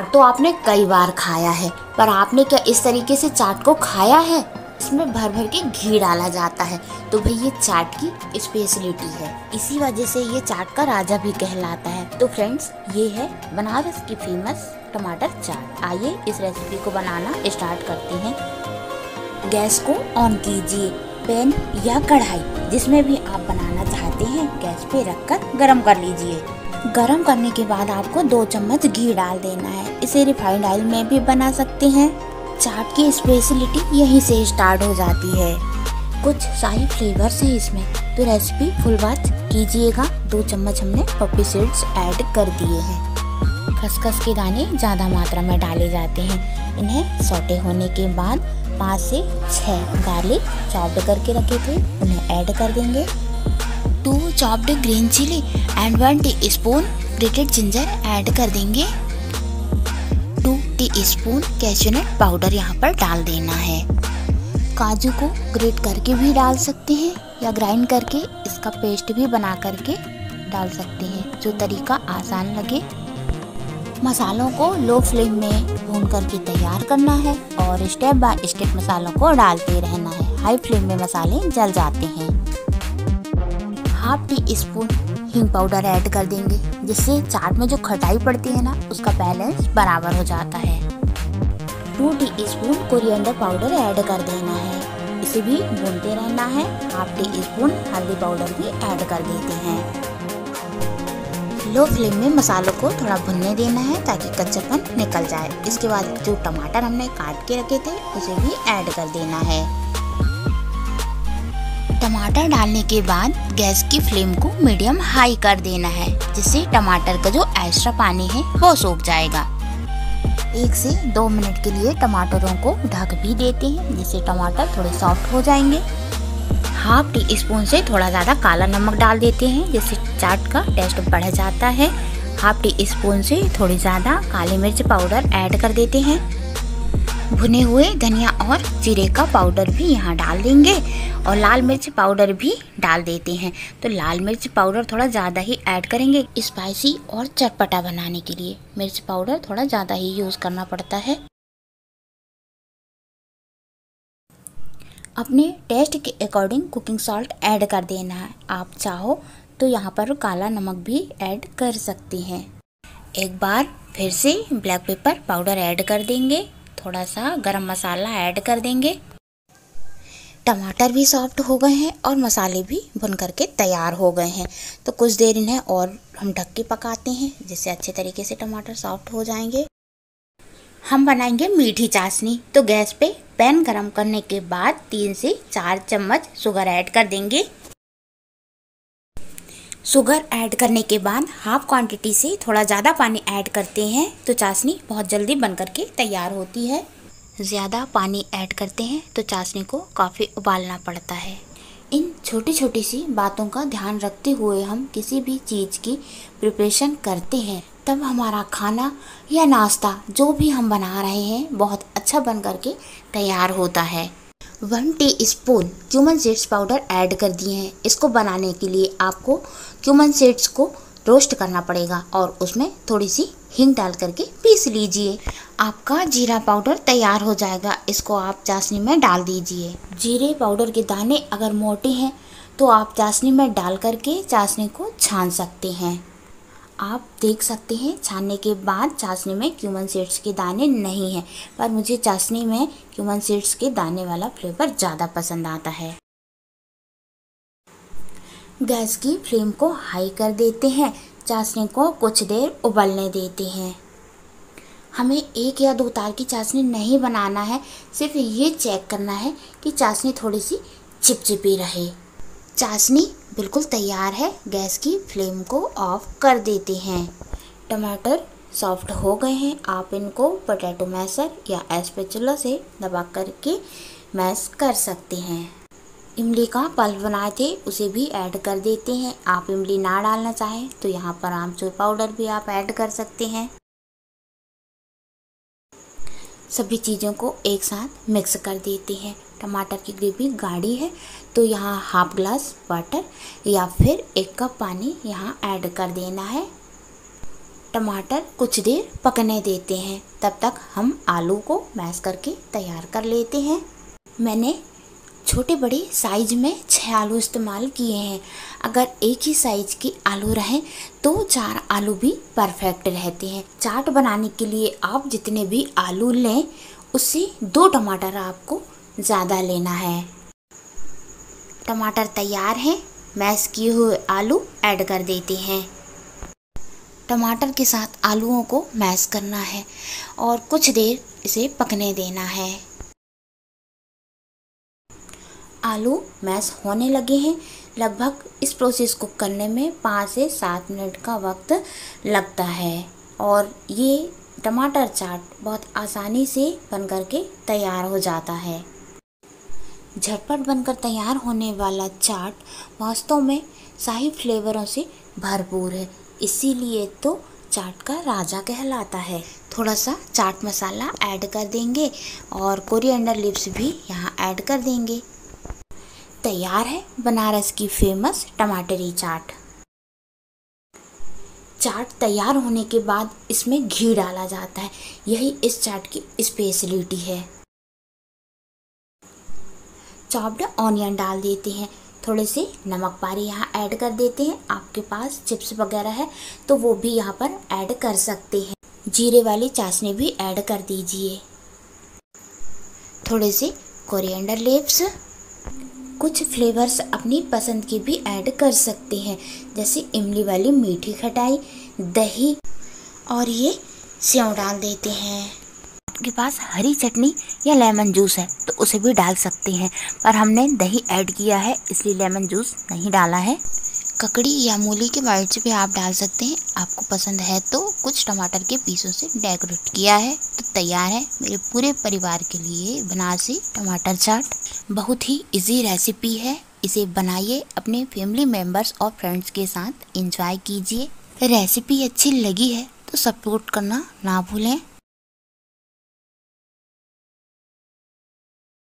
चाट तो आपने कई बार खाया है, पर आपने क्या इस तरीके से चाट को खाया है? इसमें भर भर के घी डाला जाता है। तो भाई ये चाट की स्पेशलिटी है। इसी वजह से ये चाट का राजा भी कहलाता है। तो फ्रेंड्स ये है बनारस की फ़ेमस टमाटर चाट। आइए इस रेसिपी को बनाना स्टार्ट करते हैं। गैस को ऑन कीजिए, पैन या कढ़ाई, जिसमें भी आप बनाना चाहते हैं, गैस पे रखकर गरम कर लीजिए। गरम करने के बाद आपको दो चम्मच घी डाल देना है। इसे रिफाइंड ऑयल में भी बना सकते हैं। चाट की स्पेशलिटी यहीं से स्टार्ट हो जाती है। कुछ शाही फ्लेवर्स हैं इसमें। तो रेसिपी फुल वॉच कीजिएगा। दो चम्मच हमने पप्पी सीड्स ऐड कर दिए हैं। खसखस के दाने ज़्यादा मात्रा में डाले जाते हैं। इन्हें सोटे होने के बाद पाँच से छः गार्लिक चॉप्ड करके रखे थे। उन्हें ऐड कर देंगे। Two chopped green chilli and one teaspoon grated ginger add कर देंगे। Two teaspoon cashew nut powder यहाँ पर डाल देना है। काजू को ग्रेट करके भी डाल सकते हैं या ग्राइंड करके इसका पेस्ट भी बना करके डाल सकते हैं, जो तरीका आसान लगे। मसालों को लो फ्लेम में भून करके तैयार करना है और स्टेप बाय स्टेप मसालों को डालते रहना है। हाई फ्लेम में मसाले जल जाते हैं। हाफ़ टी स्पून हींग पाउडर ऐड कर देंगे, जिससे चाट में जो खटाई पड़ती है ना, उसका बैलेंस बराबर हो जाता है। Two teaspoon coriander powder add कर देना है। इसे भी भूनते रहना है। हाफ़ टी स्पून हल्दी पाउडर भी ऐड कर देते हैं। लो फ्लेम में मसालों को थोड़ा भुनने देना है, ताकि कच्चापन निकल जाए। इसके बाद जो टमाटर हमने काट के रखे थे, उसे भी ऐड कर देना है। टमाटर डालने के बाद गैस की फ्लेम को मीडियम हाई कर देना है, जिससे टमाटर का जो एक्स्ट्रा पानी है वो सूख जाएगा। एक से दो मिनट के लिए टमाटरों को ढक भी देते हैं, जिससे टमाटर थोड़े सॉफ्ट हो जाएँगे। हाफ़ टी स्पून से थोड़ा ज़्यादा काला नमक डाल देते हैं, जिससे चाट का टेस्ट बढ़ जाता है। हाफ़ टी स्पून से थोड़ी ज़्यादा काली मिर्च पाउडर ऐड कर देते हैं। भुने हुए धनिया और जीरे का पाउडर भी यहाँ डाल देंगे और लाल मिर्च पाउडर भी डाल देते हैं। तो लाल मिर्च पाउडर थोड़ा ज़्यादा ही ऐड करेंगे स्पाइसी और चटपटा बनाने के लिए। मिर्च पाउडर थोड़ा ज़्यादा ही यूज़ करना पड़ता है। अपने टेस्ट के अकॉर्डिंग कुकिंग सॉल्ट ऐड कर देना है। आप चाहो तो यहाँ पर काला नमक भी ऐड कर सकते हैं। एक बार फिर से ब्लैक पेपर पाउडर ऐड कर देंगे। थोड़ा सा गरम मसाला ऐड कर देंगे। टमाटर भी सॉफ्ट हो गए हैं और मसाले भी भुन करके तैयार हो गए हैं। तो कुछ देर इन्हें और हम ढक के पकाते हैं, जिससे अच्छे तरीके से टमाटर सॉफ्ट हो जाएँगे। हम बनाएँगे मीठी चाशनी। तो गैस पे पैन गरम करने के बाद तीन से चार चम्मच शुगर ऐड कर देंगे। शुगर ऐड करने के बाद हाफ़ क्वांटिटी से थोड़ा ज़्यादा पानी ऐड करते हैं तो चाशनी बहुत जल्दी बन करके तैयार होती है। ज़्यादा पानी ऐड करते हैं तो चाशनी को काफ़ी उबालना पड़ता है। इन छोटी छोटी सी बातों का ध्यान रखते हुए हम किसी भी चीज़ की प्रिपरेशन करते हैं। तब हमारा खाना या नाश्ता जो भी हम बना रहे हैं, बहुत अच्छा बन करके तैयार होता है। One teaspoon cumin seeds powder add कर दिए हैं। इसको बनाने के लिए आपको क्यूमन सीड्स को रोस्ट करना पड़ेगा और उसमें थोड़ी सी हींग डाल करके पीस लीजिए। आपका जीरा पाउडर तैयार हो जाएगा। इसको आप चाशनी में डाल दीजिए। जीरे पाउडर के दाने अगर मोटे हैं तो आप चाशनी में डाल करके चाशनी को छान सकते हैं। आप देख सकते हैं, छानने के बाद चाशनी में क्यूमन सीड्स के दाने नहीं हैं, पर मुझे चाशनी में क्यूमन सीड्स के दाने वाला फ्लेवर ज़्यादा पसंद आता है। गैस की फ्लेम को हाई कर देते हैं, चाशनी को कुछ देर उबलने देते हैं। हमें एक या दो तार की चाशनी नहीं बनाना है, सिर्फ़ ये चेक करना है कि चाशनी थोड़ी सी चिपचिपी रहे। चाशनी बिल्कुल तैयार है। गैस की फ्लेम को ऑफ़ कर देते हैं। टमाटर सॉफ्ट हो गए हैं। आप इनको पोटैटो मैसर या एस्पेचुला से दबा करके मैश कर सकते हैं। इमली का पल्प बनाए थे, उसे भी ऐड कर देते हैं। आप इमली ना डालना चाहें तो यहाँ पर आमचूर पाउडर भी आप ऐड कर सकते हैं। सभी चीज़ों को एक साथ मिक्स कर देते हैं। टमाटर की ग्रेवी गाढ़ी है तो यहाँ हाफ़ ग्लास वाटर या फिर एक कप पानी यहाँ ऐड कर देना है। टमाटर कुछ देर पकने देते हैं, तब तक हम आलू को मैश करके तैयार कर लेते हैं। मैंने छोटे बड़े साइज़ में छः आलू इस्तेमाल किए हैं। अगर एक ही साइज़ के आलू रहें तो चार आलू भी परफेक्ट रहते हैं। चाट बनाने के लिए आप जितने भी आलू लें, उससे दो टमाटर आपको ज़्यादा लेना है। टमाटर तैयार हैं, मैश किए हुए आलू ऐड कर देते हैं। टमाटर के साथ आलूओं को मैश करना है और कुछ देर इसे पकने देना है। आलू मैश होने लगे हैं। लगभग इस प्रोसेस को करने में पाँच से सात मिनट का वक्त लगता है और ये टमाटर चाट बहुत आसानी से बन करके तैयार हो जाता है। झटपट बनकर तैयार होने वाला चाट वास्तव में शाही फ्लेवरों से भरपूर है। इसीलिए तो चाट का राजा कहलाता है। थोड़ा सा चाट मसाला ऐड कर देंगे और कोरिएंडर लिप्स भी यहाँ ऐड कर देंगे। तैयार है बनारस की फ़ेमस टमाटरी चाट। चाट तैयार होने के बाद इसमें घी डाला जाता है। यही इस चाट की स्पेशलिटी है। चॉप्ड ऑनियन डाल देते हैं। थोड़े से नमक पारी यहाँ ऐड कर देते हैं। आपके पास चिप्स वगैरह है तो वो भी यहाँ पर ऐड कर सकते हैं। जीरे वाली चाशनी भी ऐड कर दीजिए। थोड़े से कोरिएंडर लेप्स कुछ फ्लेवर्स अपनी पसंद के भी ऐड कर सकते हैं। जैसे इमली वाली मीठी खटाई, दही, और ये सेव डाल देते हैं। आपके पास हरी चटनी या लेमन जूस है तो उसे भी डाल सकते हैं। पर हमने दही ऐड किया है, इसलिए लेमन जूस नहीं डाला है। ककड़ी या मूली के वाइट्स भी आप डाल सकते हैं। आपको पसंद है तो कुछ टमाटर के पीसों से डेकोरेट किया है। तो तैयार है मेरे पूरे परिवार के लिए बनारसी टमाटर चाट। बहुत ही इजी रेसिपी है। इसे बनाइए, अपने फैमिली मेंबर्स और फ्रेंड्स के साथ। इंजॉय कीजिए। रेसिपी अच्छी लगी है तो सपोर्ट करना ना भूलें।